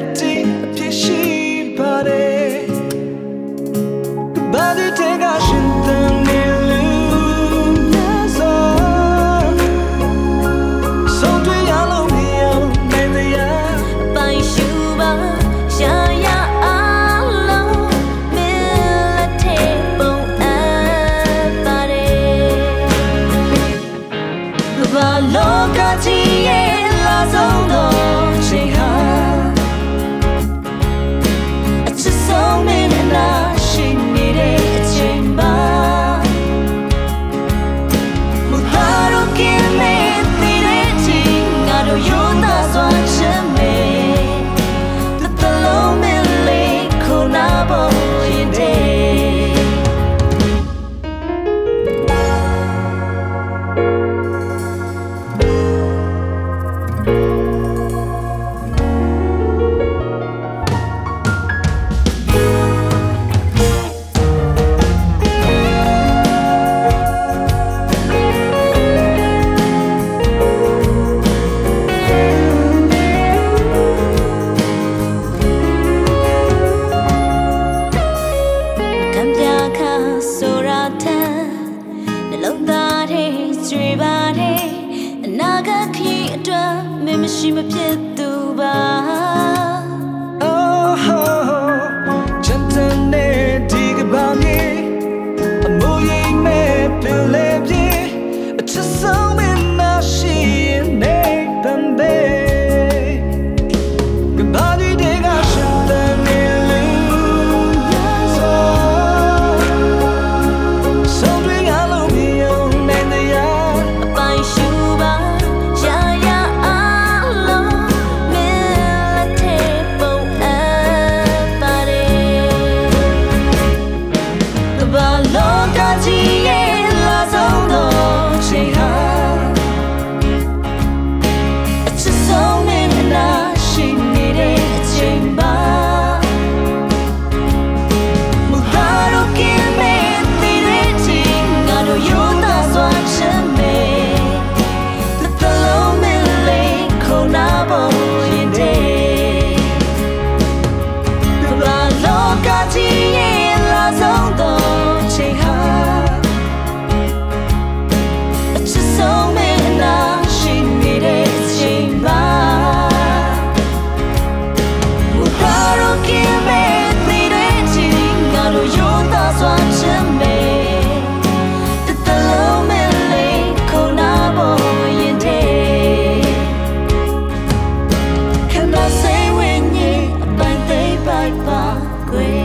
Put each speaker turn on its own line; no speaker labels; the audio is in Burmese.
လက်တီအပြစ်ရှိပါတယ်
မရှိမဖြစ်သူပါ 归。